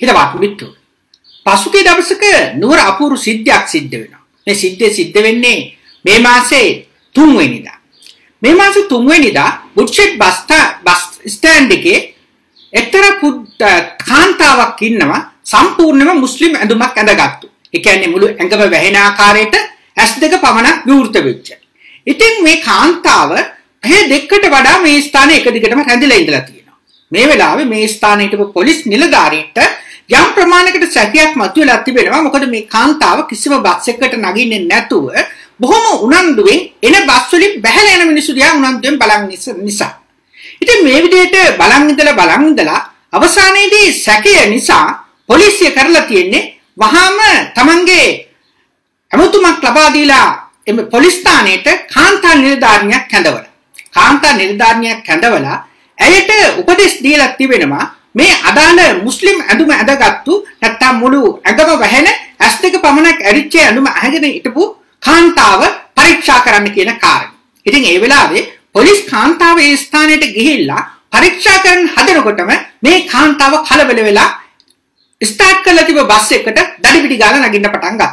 හිතවත් මිත්‍රෝ. පසුගිය දවසක නුවර අපූර්ව සිද්ධියක් සිද්ධ වෙනවා. මේ සිද්ධිය සිද්ධ වෙන්නේ මේ මාසේ 3 වෙනිදා. මේ මාසේ 3 වෙනිදා බුච්චෙක් බස් බස් ස්ටෑන්ඩ් එකේ එක්තරා කාන්තාවක් ඉන්නවා සම්පූර්ණයෙන්ම මුස්ලිම් ඇඳුමක් ඇඳගත්තු. ඒ කියන්නේ මුළු ඇඟම වැහෙන ආකාරයට ඇස් දෙක පමණක් විවෘත වෙච්ච. ඉතින් මේ කාන්තාව ඇහැ දෙකට වඩා මේ ස්ථානයේ එක දිගටම රැඳිලා ඉඳලා තියෙනවා. මේ වෙලාවේ මේ ස්ථානයේ හිටපු පොලිස් නිලධාරීන්ට යම් ප්‍රමාණයකට සැකයක් මතුවලා තිබෙනවා. මොකද මේ කාන්තාව කිසිම බස් එකකට නගින්නේ නැතුව බොහොම උනන්දුවෙන් එන බස් වලින් බැහැලා යන මිනිස්සු දිහා උනන්දුවෙන් බලන් නිසා. ඉතින් මේ විදිහට බලන් ඉඳලා බලන් ඉඳලා අවසානයේදී සැකය නිසා පොලිසිය කරලා තියෙන්නේ වහාම තමන්ගේ ඇමතුමක් ලබා දීලා එම පොලිස් ස්ථානයට කාන්තා නිලධාරියක් කැඳවලා කාන්තා නිලධාරියක් කැඳවලා ඇයට උපදෙස් දීලා තිබෙනවා මේ අදාළ මුස්ලිම් ඇඳුම ඇඳගත්තු නැත්තම් මුළු ඇඟම වැහෙන ඇස් දෙක පමණක් ඇරිච්ච ඇඳුම අහගෙන හිටපු කාන්තාව පරීක්ෂා කරන්න කියන කාරණේ. ඉතින් ඒ වෙලාවේ පොලිස් කාන්තාව ඒ ස්ථානයට ගිහිල්ලා පරීක්ෂා කරන්න හදනකොටම මේ කාන්තාව කලබල වෙලා ස්ටාර්ට් කරලා තිබ්බ බස් එකට දඩිපිටි ගාලා නගින්න පටන් ගත්තා.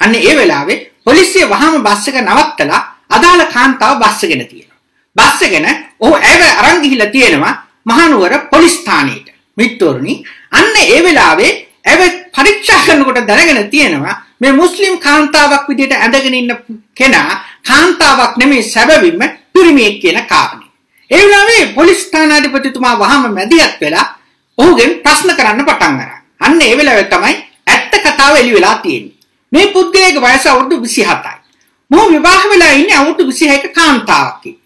අන්න ඒ වෙලාවේ පොලිසිය වහාම බස් එක නවත්තලා අදාළ කාන්තාව බස් එකගෙන තියෙනවා. බස් එකගෙන ඔහු ඇව අරන් ගිහිල්ලා තියෙනවා මහනුවර පොලිස් ස්ථානයට. මිත්තුරුනි අන්න ඒ වෙලාවේ ඇව පරීක්ෂා කරනකොට දැනගෙන තියෙනවා මේ මුස්ලිම් කාන්තාවක් විදිහට ඇඳගෙන ඉන්න කෙනා කාන්තාවක් නෙමෙයි සැබවින්ම පිරිමියෙක් කියන කාරණේ. ඒ වෙලාවේ පොලිස් ස්ථානාධිපතිතුමා වහාම මැදිහත් වෙලා ඔහුගෙන් ප්‍රශ්න කරන්න පටන් අරන්. අන්න ඒ වෙලාවේ තමයි ඇත්ත කතාව එළි වෙලා තියෙන්නේ. මේ පුද්ගලයාගේ වයස අවුරුදු 27යි. මොහු විවාහ වෙලා ඉන්නේ අවුරුදු 26ක කාන්තාවක් එක්ක.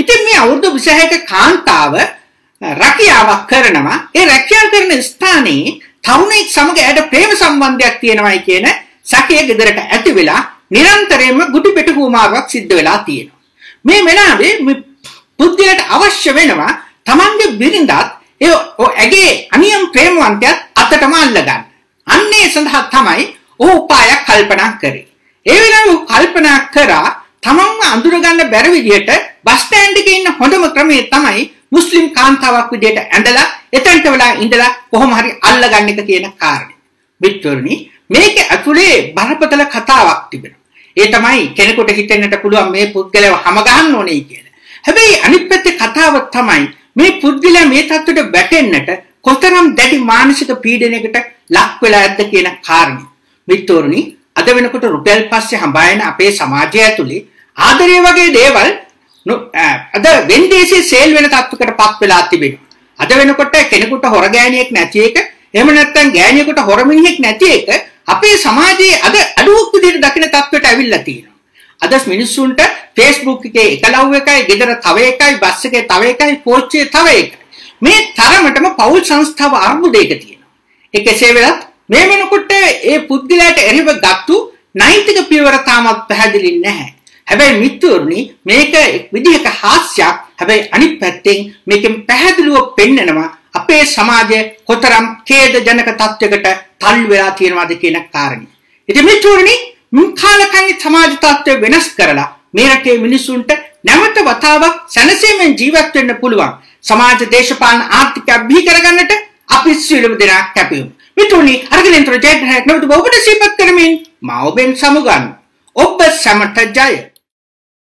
ඉතින් මේ අවුරුදු 26ක කාන්තාව රැකියාවක් කරනවා. ඒ රැකියාව කරන ස්ථානයේ තරුණෙක් සමග ඇයට ප්‍රේම සම්බන්ධයක් තියෙනවායි කියන සැකය ගෙදරට ඇති වෙලා නිරන්තරයෙන්ම ගුටි පෙටු හුමාවක් සිද්ධ වෙලා තියෙනවා. මේ වෙලාවේ පුද්ගලයාට අවශ්‍ය වෙනවා Tamange බිරිඳත් ඒ ඇගේ අනියම් ප්‍රේමවන්තයත් අතටම අල්ලගන්න. අන්නේ සඳහා තමයි ඔහු උපායක් කල්පනා කරේ. ඒ වෙලාවේ කල්පනා කරා තමන්ව අඳුරගන්න බැරි විදිහට බස් ස්ටෑන්ඩ් එකේ ඉන්න හොඳම ක්‍රමය තමයි මුස්ලිම් කාන්තාවක් විදිහට ඇඳලා එතනට වෙලා ඉඳලා කොහොම හරි අල්ලගන්න එක කියන කාරණේ. වික්ටර්නි මේක ඇතුලේ බරපතල කතාවක් තිබෙනවා. ඒ තමයි කෙනෙකුට හිතෙන්නට පුළුවන් මේ පුද්ගලයාව හැම ගහන්න ඕනේ කියලා. හැබැයි අනිත් පැත්තේ කතාව තමයි මේ පුද්ගලයා මේ තත්ත්වයට වැටෙන්නට කොතරම් දැඩි මානසික පීඩනයකට ලක් වෙලා ඇද්ද කියන කාරණේ. වික්ටෝරනි අද වෙනකොට රුපියල් පස්සේ හඹායන අපේ සමාජය ඇතුලේ ආදරය වගේ දේවල් අද වෙන්දේසියේ සේල් වෙන තත්ත්වයකට පත් වෙලා තිබෙනවා. අද වෙනකොට කෙනෙකුට හොර ගෑණියෙක් නැති එක එහෙම නැත්නම් ගෑණියෙකුට හොර මිනිහෙක් නැති එක අපේ සමාජයේ අද අඩුවක් විදිහට දකින තත්ත්වයට ඇවිල්ලා තියෙනවා. අද මිනිස්සුන්ට Facebook එකේ එක ලව් එකයි, ගෙදර තව එකයි, බස් එකේ තව එකයි, කෝච්චියේ තව එකයි. මේ තරමටම පෞල් සංස්ථාව අර්බුදයක තියෙනවා. ඒ කෙසේ වෙතත් මේ වෙනකොට ඒ පුද්ගලයාට එරෙහිව ගත්තු නෛතික පියවර තාමත් පැහැදිලි නැහැ. හැබැයි මිත්‍රෝනි මේක විදිහක හාස්‍යයක්. හැබැයි අනිත් පැත්තෙන් මේකෙන් පැහැදිලිව පෙන්නනවා අපේ සමාජය කොතරම් ඛේදජනක තත්යකට තල් වෙලා තියෙනවද කියන කාරණේ. ඉතින් මිත්‍රෝනි මුඛාලකන්හි සමාජ තත්ත්වය වෙනස් කරලා මේ රටේ මිනිසුන්ට නැවත වතාවක් සැනසීමෙන් ජීවත් වෙන්න පුළුවන්. සමාජ දේශපාලන ආර්ථික බිහි කරගන්නට අපි සියලුම දෙනා කැපෙමු. මිතුනි අරගෙන තොර ජයග්‍රහයක් නොවතු ඔබට සිපත් කරමින් මා ඔබෙන් සමුගන්න. ඔබ සමට ජය